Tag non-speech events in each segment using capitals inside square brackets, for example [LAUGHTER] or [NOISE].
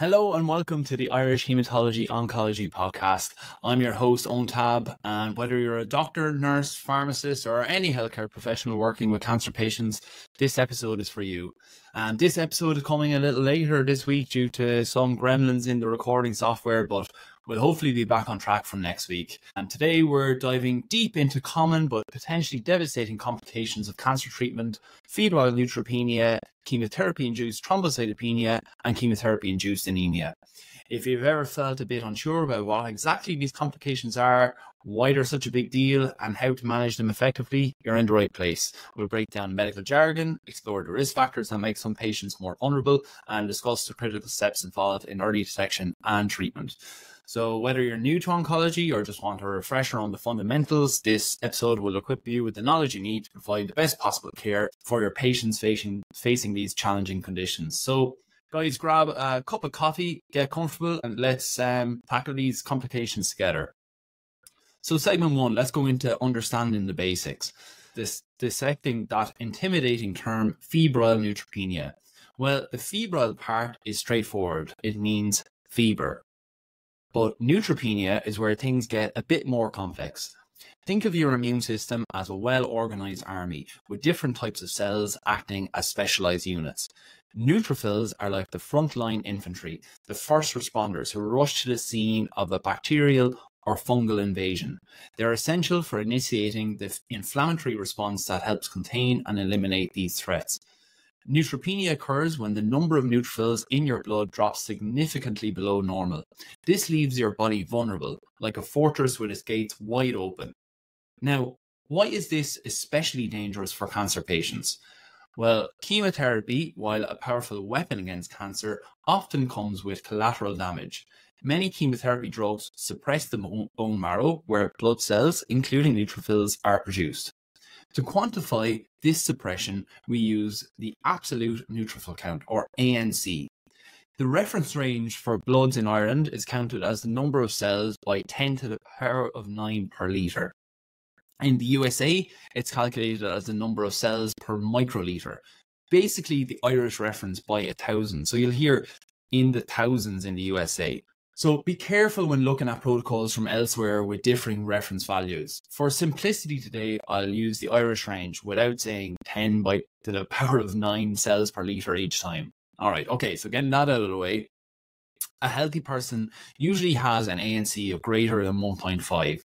Hello and welcome to the Irish Hematology Oncology Podcast. I'm your host, Eoin Tabb, and whether you're a doctor, nurse, pharmacist, or any healthcare professional working with cancer patients, this episode is for you. And this episode is coming a little later this week due to some gremlins in the recording software, but we'll hopefully be back on track from next week. And today we're diving deep into common but potentially devastating complications of cancer treatment, febrile neutropenia, chemotherapy induced thrombocytopenia, and chemotherapy induced anemia. If you've ever felt a bit unsure about what exactly these complications are, why they're such a big deal, and how to manage them effectively, you're in the right place. We'll break down medical jargon, explore the risk factors that make some patients more vulnerable, and discuss the critical steps involved in early detection and treatment. So, whether you're new to oncology or just want a refresher on the fundamentals, this episode will equip you with the knowledge you need to provide the best possible care for your patients facing, facing these challenging conditions. So, guys, grab a cup of coffee, get comfortable, and let's um, tackle these complications together. So, segment one, let's go into understanding the basics. This dissecting that intimidating term, febrile neutropenia. Well, the febrile part is straightforward. It means fever. But neutropenia is where things get a bit more complex. Think of your immune system as a well organized army with different types of cells acting as specialized units. Neutrophils are like the frontline infantry, the first responders who rush to the scene of a bacterial or fungal invasion. They're essential for initiating the inflammatory response that helps contain and eliminate these threats. Neutropenia occurs when the number of neutrophils in your blood drops significantly below normal. This leaves your body vulnerable, like a fortress with its gates wide open. Now, why is this especially dangerous for cancer patients? Well, chemotherapy, while a powerful weapon against cancer, often comes with collateral damage. Many chemotherapy drugs suppress the bone marrow where blood cells, including neutrophils, are produced. To quantify this suppression, we use the absolute neutrophil count, or ANC. The reference range for bloods in Ireland is counted as the number of cells by 10 to the power of 9 per litre. In the USA, it's calculated as the number of cells per microliter. Basically, the Irish reference by a thousand. So you'll hear in the thousands in the USA. So be careful when looking at protocols from elsewhere with differing reference values. For simplicity today, I'll use the Irish range without saying 10 by to the [LAUGHS] power of 9 cells per litre each time. All right, okay, so getting that out of the way, a healthy person usually has an ANC of greater than 1.5.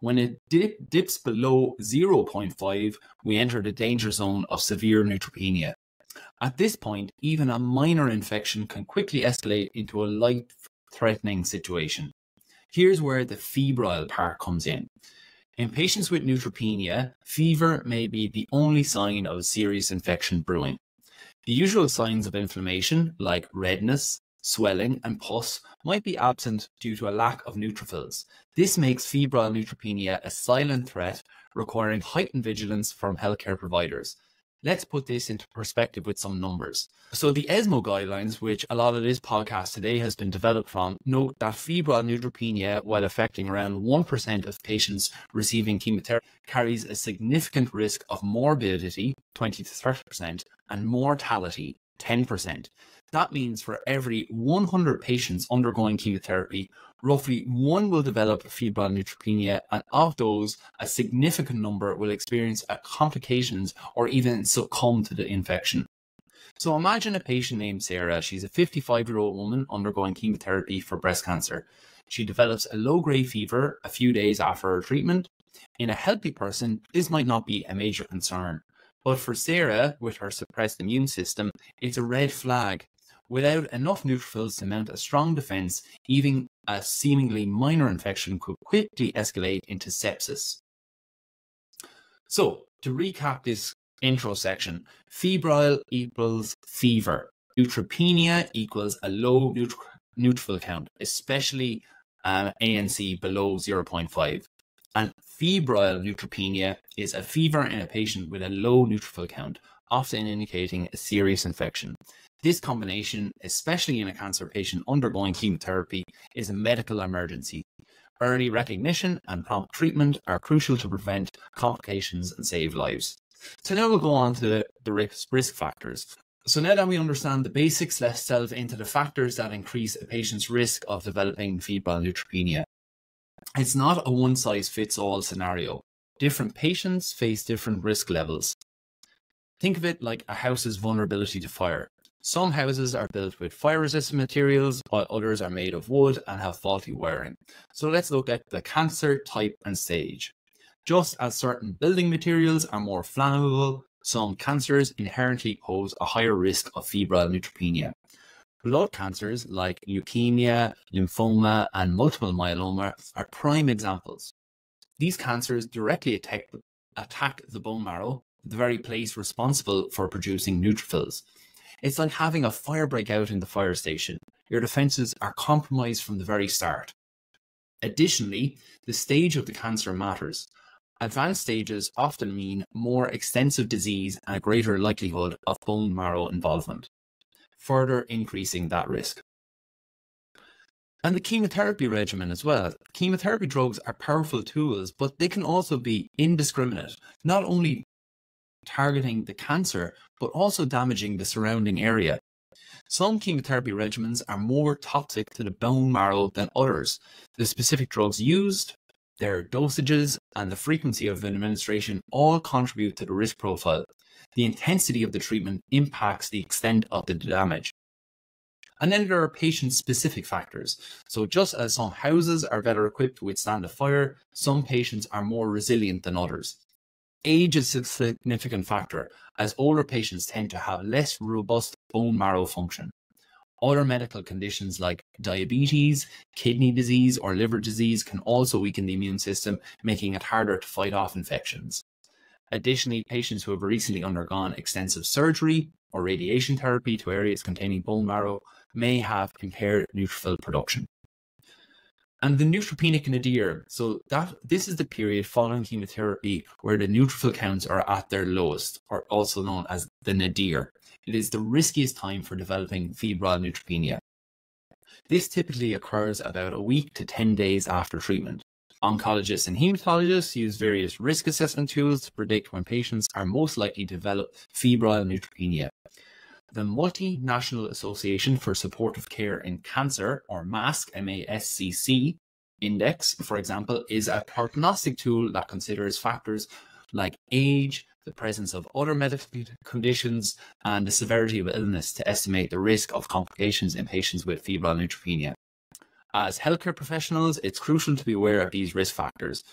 When it dip, dips below 0.5, we enter the danger zone of severe neutropenia. At this point, even a minor infection can quickly escalate into a life threatening situation. Here's where the febrile part comes in. In patients with neutropenia, fever may be the only sign of a serious infection brewing. The usual signs of inflammation, like redness, swelling, and pus, might be absent due to a lack of neutrophils. This makes febrile neutropenia a silent threat requiring heightened vigilance from healthcare providers. Let's put this into perspective with some numbers. So, the ESMO guidelines, which a lot of this podcast today has been developed from, note that febrile neutropenia, while affecting around 1% of patients receiving chemotherapy, carries a significant risk of morbidity, 20 to 30%, and mortality, 10%. That means for every 100 patients undergoing chemotherapy, roughly one will develop febrile neutropenia, and of those, a significant number will experience complications or even succumb to the infection. So imagine a patient named Sarah. She's a 55 year old woman undergoing chemotherapy for breast cancer. She develops a low grade fever a few days after her treatment. In a healthy person, this might not be a major concern. But for Sarah, with her suppressed immune system, it's a red flag Without enough neutrophils to mount a strong defense, even a seemingly minor infection could quickly escalate into sepsis. So, to recap this intro section, febrile equals fever. Neutropenia equals a low neut- neutrophil count, especially uh, ANC below 0.5. And febrile neutropenia is a fever in a patient with a low neutrophil count, often indicating a serious infection. This combination, especially in a cancer patient undergoing chemotherapy, is a medical emergency. Early recognition and prompt treatment are crucial to prevent complications and save lives. So now we'll go on to the, risk factors. So now that we understand the basics, let's delve into the factors that increase a patient's risk of developing febrile neutropenia. It's not a one size fits all scenario. Different patients face different risk levels. Think of it like a house's vulnerability to fire. Some houses are built with fire resistant materials, while others are made of wood and have faulty wiring. So let's look at the cancer type and stage. Just as certain building materials are more flammable, some cancers inherently pose a higher risk of febrile neutropenia. Blood cancers like leukemia, lymphoma, and multiple myeloma are prime examples. These cancers directly attack, attack the bone marrow, the very place responsible for producing neutrophils. It's like having a fire break out in the fire station. Your defenses are compromised from the very start. Additionally, the stage of the cancer matters. Advanced stages often mean more extensive disease and a greater likelihood of bone marrow involvement, further increasing that risk. And the chemotherapy regimen as well. Chemotherapy drugs are powerful tools, but they can also be indiscriminate, not only targeting the cancer, but also damaging the surrounding area. Some chemotherapy regimens are more toxic to the bone marrow than others. The specific drugs used, their dosages, and the frequency of administration all contribute to the risk profile. The intensity of the treatment impacts the extent of the damage. And then there are patient specific factors. So, just as some houses are better equipped to withstand a fire, some patients are more resilient than others. Age is a significant factor, as older patients tend to have less robust bone marrow function. Other medical conditions like diabetes, kidney disease, or liver disease can also weaken the immune system, making it harder to fight off infections. Additionally, patients who have recently undergone extensive surgery or radiation therapy to areas containing bone marrow may have impaired neutrophil production. And the neutropenic nadir, so that this is the period following chemotherapy where the neutrophil counts are at their lowest, or also known as the nadir. It is the riskiest time for developing febrile neutropenia. This typically occurs about a week to 10 days after treatment. Oncologists and hematologists use various risk assessment tools to predict when patients are most likely to develop febrile neutropenia. The Multinational Association for Supportive Care in Cancer, or MASCC, M-A-S-C-C, index, for example, is a prognostic tool that considers factors like age, the presence of other medical conditions, and the severity of illness to estimate the risk of complications in patients with febrile neutropenia. As healthcare professionals, it's crucial to be aware of these risk factors.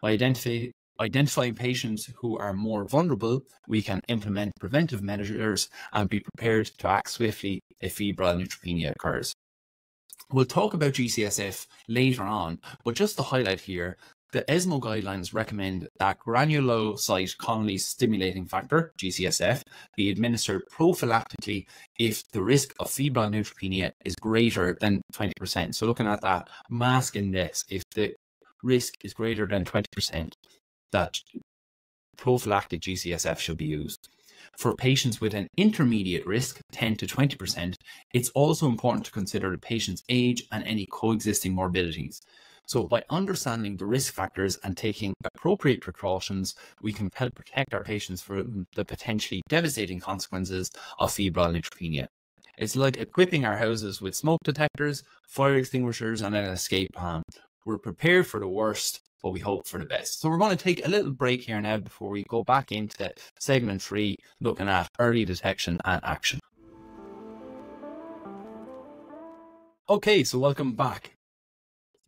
By identify, identifying patients who are more vulnerable, we can implement preventive measures and be prepared to act swiftly if febrile neutropenia occurs. We'll talk about GCSF later on, but just to highlight here, the ESMO guidelines recommend that granulocyte colony stimulating factor, GCSF, be administered prophylactically if the risk of febrile neutropenia is greater than 20%. So looking at that MASCC index, if the risk is greater than 20%, that prophylactic GCSF should be used. For patients with an intermediate risk, 10 to 20%, it's also important to consider the patient's age and any coexisting morbidities. So, by understanding the risk factors and taking appropriate precautions, we can help protect our patients from the potentially devastating consequences of febrile neutropenia. It's like equipping our houses with smoke detectors, fire extinguishers, and an escape plan. We're prepared for the worst, but we hope for the best. So we're going to take a little break here now before we go back into segment three, looking at early detection and action. Okay, so welcome back.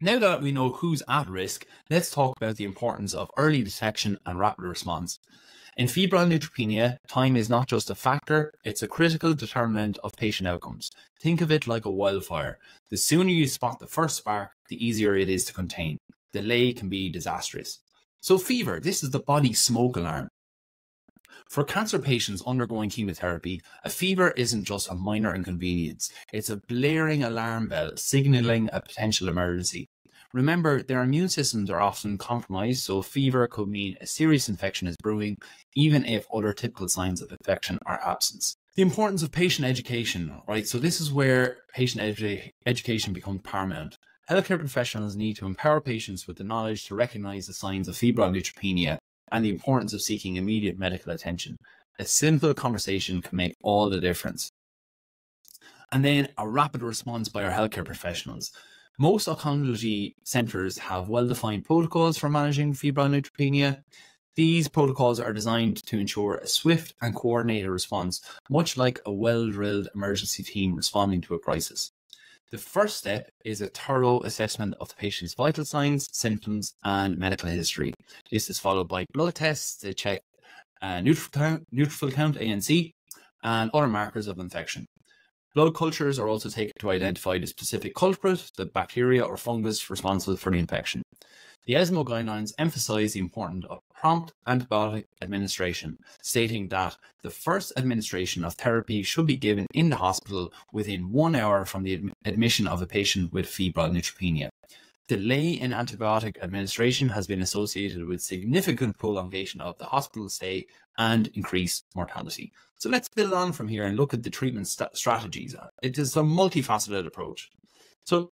Now that we know who's at risk, let's talk about the importance of early detection and rapid response. In febrile neutropenia, time is not just a factor, it's a critical determinant of patient outcomes. Think of it like a wildfire. The sooner you spot the first spark, the easier it is to contain delay can be disastrous. So, fever, this is the body's smoke alarm. For cancer patients undergoing chemotherapy, a fever isn't just a minor inconvenience, it's a blaring alarm bell signaling a potential emergency. Remember, their immune systems are often compromised, so fever could mean a serious infection is brewing, even if other typical signs of infection are absent. The importance of patient education, right? So, this is where patient edu- education becomes paramount. Healthcare professionals need to empower patients with the knowledge to recognize the signs of febrile neutropenia and the importance of seeking immediate medical attention. A simple conversation can make all the difference. And then a rapid response by our healthcare professionals. Most oncology centres have well defined protocols for managing febrile neutropenia. These protocols are designed to ensure a swift and coordinated response, much like a well drilled emergency team responding to a crisis. The first step is a thorough assessment of the patient's vital signs, symptoms, and medical history. This is followed by blood tests to check uh, neutrophil, count, neutrophil count, ANC, and other markers of infection. Blood cultures are also taken to identify the specific culprit, the bacteria or fungus responsible for the infection. The ESMO guidelines emphasize the importance of prompt antibiotic administration, stating that the first administration of therapy should be given in the hospital within one hour from the admission of a patient with febrile neutropenia. Delay in antibiotic administration has been associated with significant prolongation of the hospital stay and increase mortality. So let's build on from here and look at the treatment st- strategies. It is a multifaceted approach. So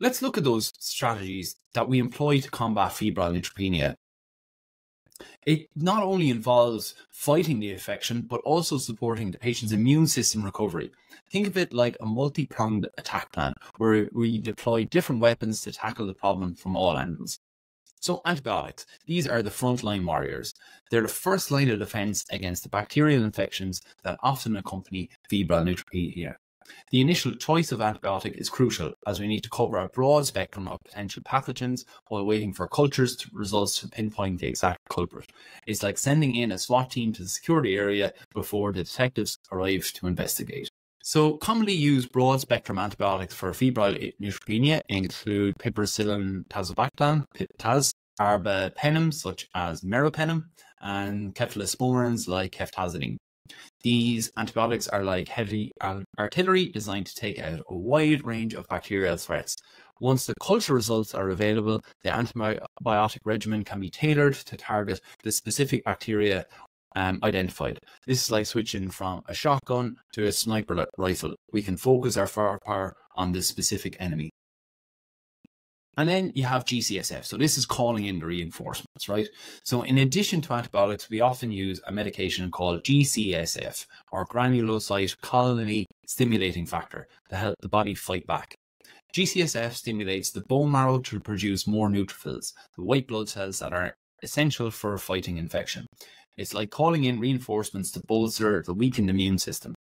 let's look at those strategies that we employ to combat febrile neutropenia. It not only involves fighting the infection, but also supporting the patient's immune system recovery. Think of it like a multi pronged attack plan where we deploy different weapons to tackle the problem from all angles. So, antibiotics, these are the frontline warriors. They're the first line of defense against the bacterial infections that often accompany febrile neutropenia. The initial choice of antibiotic is crucial as we need to cover a broad spectrum of potential pathogens while waiting for cultures to results to pinpoint the exact culprit. It's like sending in a SWAT team to the security area before the detectives arrive to investigate. So, commonly used broad spectrum antibiotics for febrile neutropenia include piperacillin tazobactam, PIP-TAZ, carbapenem, such as meropenem, and cephalosporins like ceftazidime. These antibiotics are like heavy artillery designed to take out a wide range of bacterial threats. Once the culture results are available, the antibiotic regimen can be tailored to target the specific bacteria um, identified. This is like switching from a shotgun to a sniper rifle. We can focus our firepower on this specific enemy. And then you have GCSF. So this is calling in the reinforcements, right? So in addition to antibiotics, we often use a medication called GCSF or granulocyte colony stimulating factor to help the body fight back. GCSF stimulates the bone marrow to produce more neutrophils, the white blood cells that are essential for fighting infection. It's like calling in reinforcements to bolster the weakened immune system.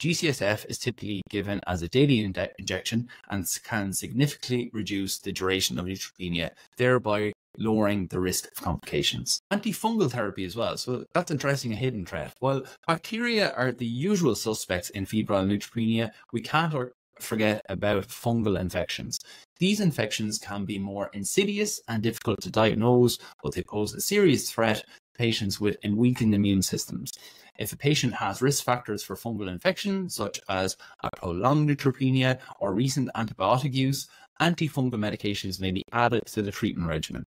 GCSF is typically given as a daily in- injection and can significantly reduce the duration of neutropenia, thereby lowering the risk of complications. Antifungal therapy as well. So that's interesting, a hidden threat. While bacteria are the usual suspects in febrile neutropenia, we can't forget about fungal infections. These infections can be more insidious and difficult to diagnose, but they pose a serious threat patients with weakened immune systems. If a patient has risk factors for fungal infection, such as a prolonged neutropenia or recent antibiotic use, antifungal medications may be added to the treatment regimen.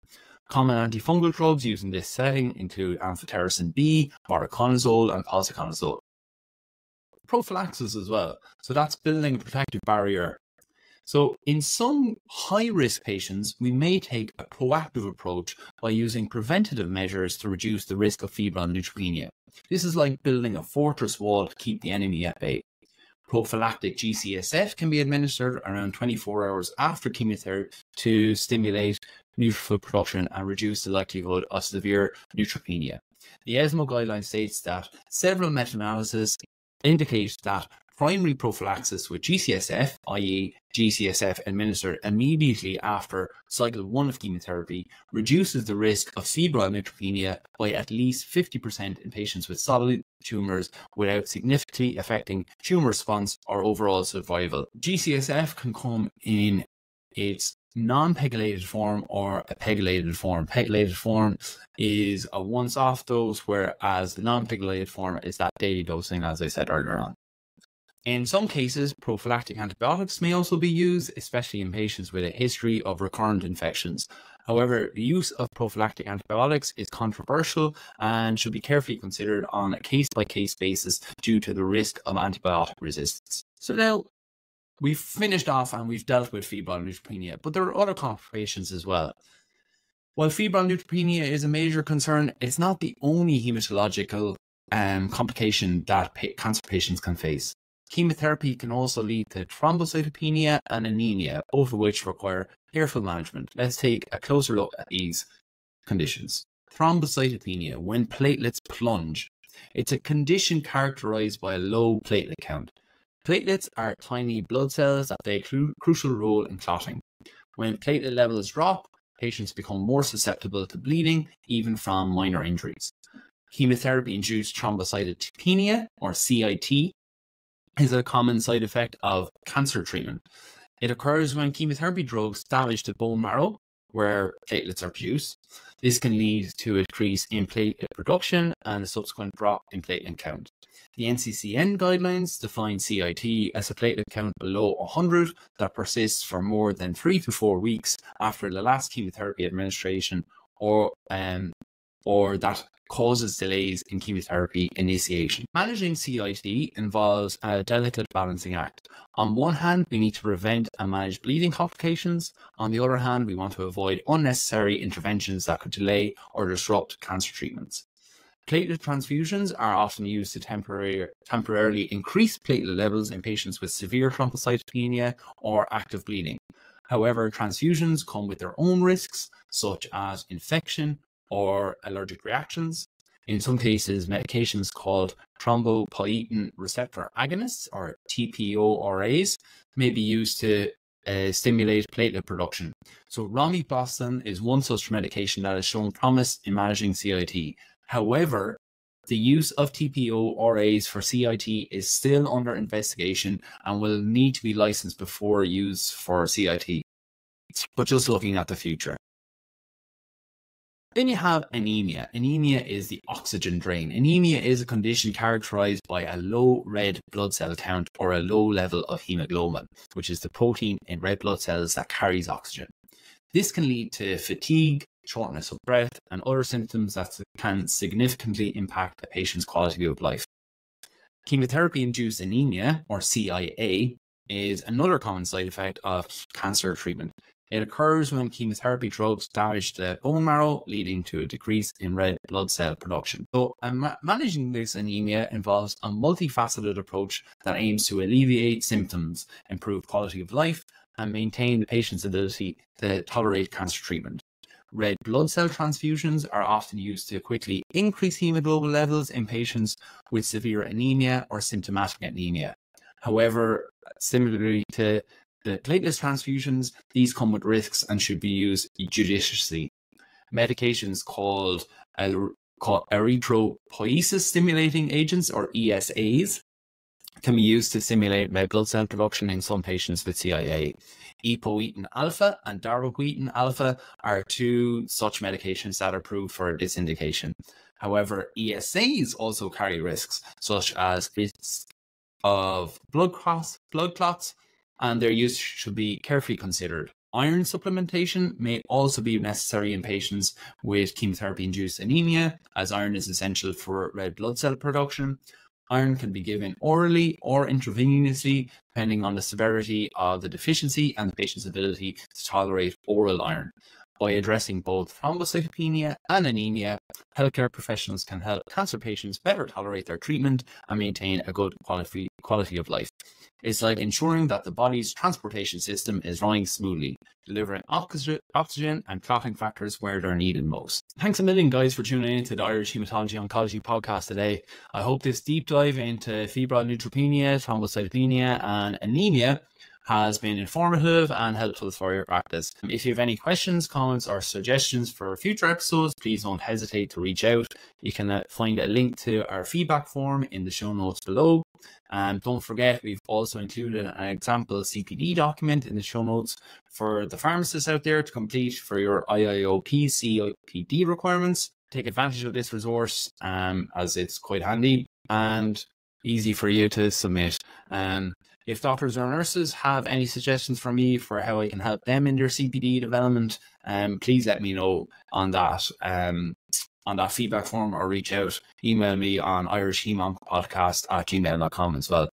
Common antifungal drugs used in this setting include amphotericin B, voriconazole, and posaconazole. Prophylaxis as well. So that's building a protective barrier so, in some high risk patients, we may take a proactive approach by using preventative measures to reduce the risk of febrile neutropenia. This is like building a fortress wall to keep the enemy at bay. Prophylactic GCSF can be administered around 24 hours after chemotherapy to stimulate neutrophil production and reduce the likelihood of severe neutropenia. The ESMO guideline states that several meta-analyses indicate that primary prophylaxis with GCSF, i.e., GCSF administered immediately after cycle one of chemotherapy, reduces the risk of febrile neutropenia by at least 50% in patients with solid tumours without significantly affecting tumour response or overall survival. GCSF can come in its non-pegylated form or a pegylated form. Pegylated form is a once-off dose, whereas the non-pegylated form is that daily dosing, as I said earlier on. In some cases, prophylactic antibiotics may also be used, especially in patients with a history of recurrent infections. However, the use of prophylactic antibiotics is controversial and should be carefully considered on a case by case basis due to the risk of antibiotic resistance. So now we've finished off and we've dealt with febrile neutropenia, but there are other complications as well. While febrile neutropenia is a major concern, it's not the only hematological um, complication that cancer patients can face. Chemotherapy can also lead to thrombocytopenia and anemia, both of which require careful management. Let's take a closer look at these conditions. Thrombocytopenia, when platelets plunge. It's a condition characterized by a low platelet count. Platelets are tiny blood cells that play a cru- crucial role in clotting. When platelet levels drop, patients become more susceptible to bleeding, even from minor injuries. Chemotherapy induced thrombocytopenia, or CIT, is a common side effect of cancer treatment. It occurs when chemotherapy drugs damage the bone marrow, where platelets are produced. This can lead to a decrease in platelet production and a subsequent drop in platelet count. The NCCN guidelines define CIT as a platelet count below 100 that persists for more than three to four weeks after the last chemotherapy administration or um, or that causes delays in chemotherapy initiation. Managing CIT involves a delicate balancing act. On one hand, we need to prevent and manage bleeding complications. On the other hand, we want to avoid unnecessary interventions that could delay or disrupt cancer treatments. Platelet transfusions are often used to temporarily increase platelet levels in patients with severe thrombocytopenia or active bleeding. However, transfusions come with their own risks, such as infection, or allergic reactions. In some cases, medications called thrombopoietin receptor agonists or TPORAs may be used to uh, stimulate platelet production. So, romiplostim is one such medication that has shown promise in managing CIT. However, the use of TPORAs for CIT is still under investigation and will need to be licensed before use for CIT. But just looking at the future. Then you have anemia. Anemia is the oxygen drain. Anemia is a condition characterized by a low red blood cell count or a low level of hemoglobin, which is the protein in red blood cells that carries oxygen. This can lead to fatigue, shortness of breath, and other symptoms that can significantly impact a patient's quality of life. Chemotherapy induced anemia, or CIA, is another common side effect of cancer treatment. It occurs when chemotherapy drugs damage the bone marrow, leading to a decrease in red blood cell production. So, um, managing this anemia involves a multifaceted approach that aims to alleviate symptoms, improve quality of life, and maintain the patient's ability to tolerate cancer treatment. Red blood cell transfusions are often used to quickly increase hemoglobin levels in patients with severe anemia or symptomatic anemia. However, similarly to platelet transfusions, these come with risks and should be used judiciously. Medications called, uh, called erythropoiesis stimulating agents or ESAs can be used to stimulate red blood cell production in some patients with CIA. Epoetin alpha and darbepoetin alpha are two such medications that are approved for this indication. However, ESAs also carry risks, such as risks of blood clots, blood clots, and their use should be carefully considered. Iron supplementation may also be necessary in patients with chemotherapy induced anemia, as iron is essential for red blood cell production. Iron can be given orally or intravenously, depending on the severity of the deficiency and the patient's ability to tolerate oral iron. By addressing both thrombocytopenia and anemia, healthcare professionals can help cancer patients better tolerate their treatment and maintain a good quality, quality of life. It's like ensuring that the body's transportation system is running smoothly, delivering oxygen and clotting factors where they're needed most. Thanks a million, guys, for tuning in to the Irish Hematology Oncology podcast today. I hope this deep dive into febrile neutropenia, thrombocytopenia, and anemia has been informative and helpful for your practice. If you have any questions, comments, or suggestions for future episodes, please don't hesitate to reach out. You can uh, find a link to our feedback form in the show notes below. And don't forget, we've also included an example CPD document in the show notes for the pharmacists out there to complete for your IIOP CPD requirements. Take advantage of this resource um, as it's quite handy and easy for you to submit. Um, if doctors or nurses have any suggestions for me for how I can help them in their CPD development, um, please let me know on that. Um, on that feedback form or reach out, email me on irishhemoncpodcast at gmail.com as well.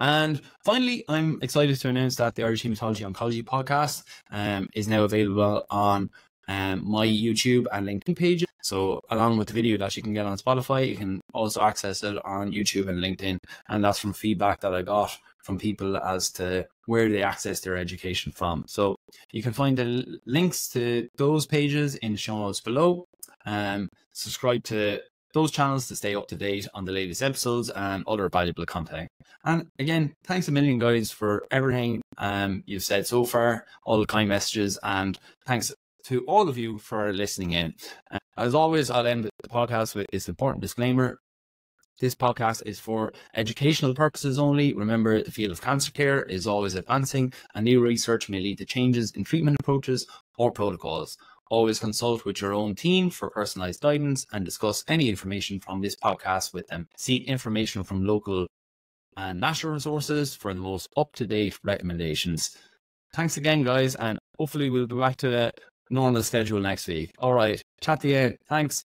And finally, I'm excited to announce that the Irish Hematology Oncology podcast um, is now available on um, my YouTube and LinkedIn pages. So along with the video that you can get on Spotify, you can also access it on YouTube and LinkedIn. And that's from feedback that I got from people as to where they access their education from. So you can find the links to those pages in the show notes below. Um, subscribe to those channels to stay up to date on the latest episodes and other valuable content. And again, thanks a million, guys, for everything um, you've said so far, all the kind messages, and thanks to all of you for listening in. As always, I'll end the podcast with this important disclaimer. This podcast is for educational purposes only. Remember, the field of cancer care is always advancing, and new research may lead to changes in treatment approaches or protocols. Always consult with your own team for personalized guidance and discuss any information from this podcast with them. Seek information from local and national resources for the most up to date recommendations. Thanks again, guys, and hopefully we'll be back to normal schedule next week. All right, chat to you. Thanks.